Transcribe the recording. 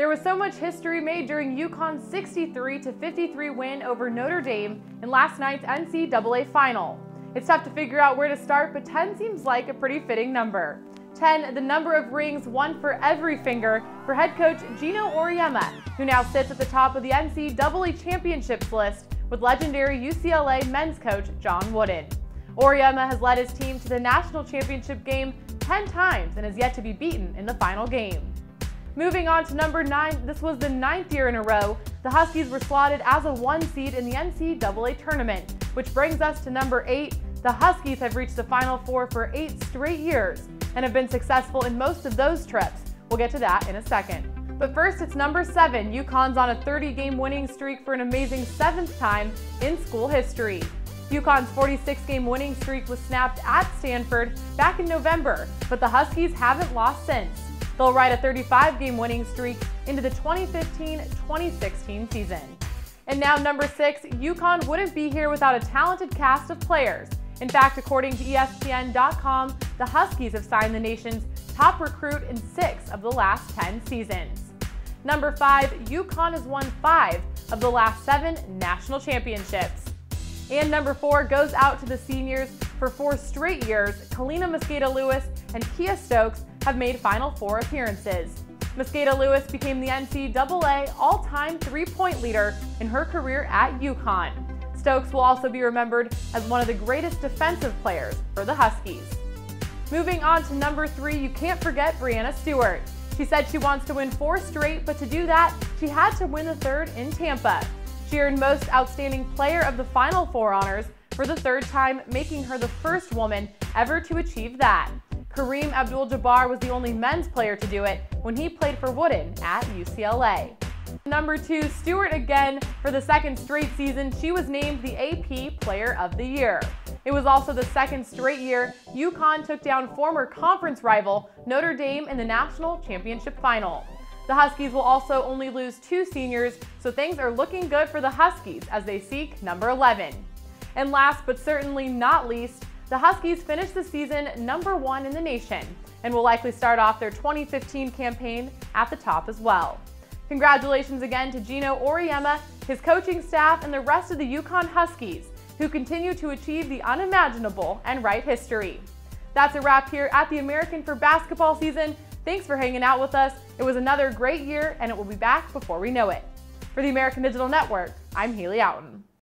There was so much history made during UConn's 63 53 win over Notre Dame in last night's NCAA final. It's tough to figure out where to start, but 10 seems like a pretty fitting number. 10, the number of rings, one for every finger, for head coach Geno Auriemma, who now sits at the top of the NCAA championships list with legendary UCLA men's coach John Wooden. Auriemma has led his team to the national championship game 10 times and has yet to be beaten in the final game. Moving on to number 9, this was the ninth year in a row the Huskies were slotted as a one seed in the NCAA tournament, which brings us to number 8. The Huskies have reached the Final Four for eight straight years and have been successful in most of those trips. We'll get to that in a second. But first, it's number 7. UConn's on a 30 game winning streak for an amazing seventh time in school history. UConn's 46 game winning streak was snapped at Stanford back in November, but the Huskies haven't lost since. They'll ride a 35 game winning streak into the 2015 2016 season. And now, number six, UConn wouldn't be here without a talented cast of players. In fact, according to ESPN.com, the Huskies have signed the nation's top recruit in six of the last 10 seasons. Number five, UConn has won five of the last seven national championships. And number four goes out to the seniors for four straight years. Kaleena Mosqueda Lewis and Kiah Stokes have made Final Four appearances. Mosqueda Lewis became the NCAA all-time three-point leader in her career at UConn. Stokes will also be remembered as one of the greatest defensive players for the Huskies. Moving on to number three, you can't forget Breanna Stewart. She said she wants to win four straight, but to do that, she had to win the third in Tampa. She earned Most Outstanding Player of the Final Four honors for the third time, making her the first woman ever to achieve that. Kareem Abdul-Jabbar was the only men's player to do it when he played for Wooden at UCLA. Number two, Stewart again for the second straight season, she was named the AP Player of the Year. It was also the second straight year UConn took down former conference rival Notre Dame in the national championship final. The Huskies will also only lose two seniors, so things are looking good for the Huskies as they seek number 11. And last but certainly not least, the Huskies finished the season number one in the nation and will likely start off their 2015 campaign at the top as well. Congratulations again to Geno Auriemma, his coaching staff, and the rest of the UConn Huskies, who continue to achieve the unimaginable and write history. That's a wrap here at the American for basketball season. Thanks for hanging out with us. It was another great year, and it will be back before we know it. For the American Digital Network, I'm Haley Outen.